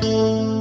Música